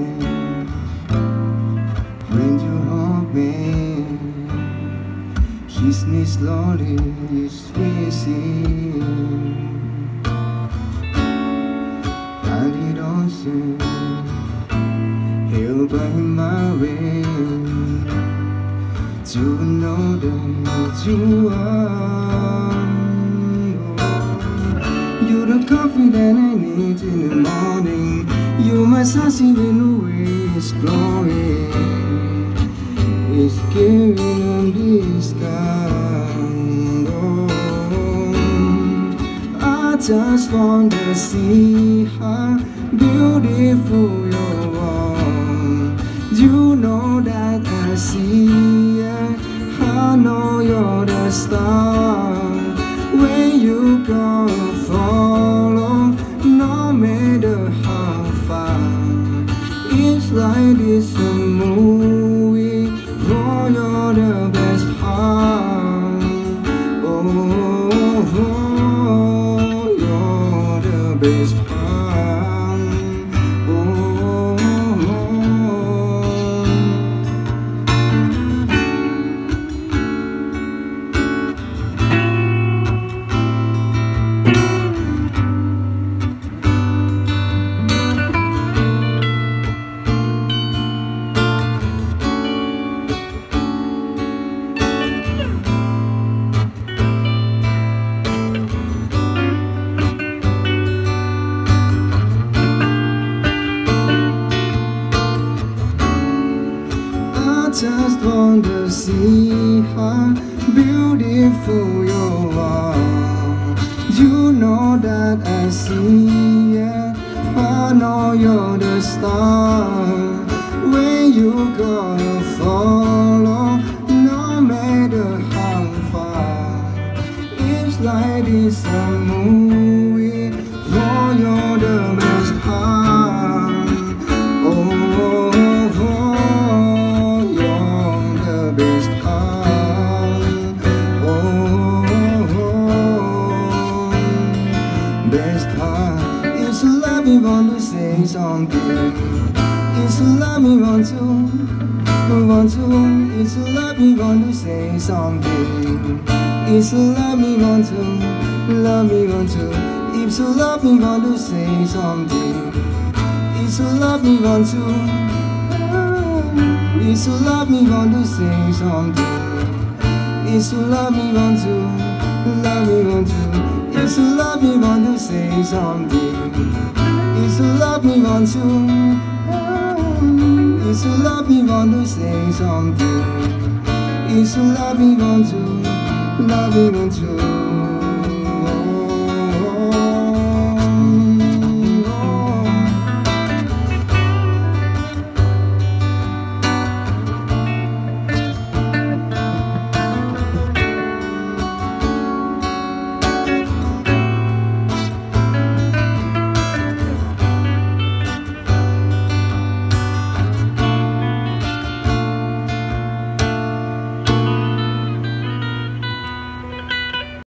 hoping, brings you hoping. Kiss me slowly, squeezing. Find see ocean, held by my way To know that you are. You're the coffee that I need you're my sassy when we're exploring It's giving on this kind I just want to see how beautiful you are. You know that I see it I know you're the star. When you go you're just want to see how beautiful you are. You know that I see it. I know you're the star. When you go follow, no matter how far. It's like this a movie. Love me want to say something. It's love me want to, want to. It's love me want to say something. It's love me want to, love me want to. It's love me want to say something. It's love me want to. It's love me want to say something. It's love me want to, love me want to. It's love me want to say something. It's love me want to. It's love me want to say something. It's love me want to, love me want to.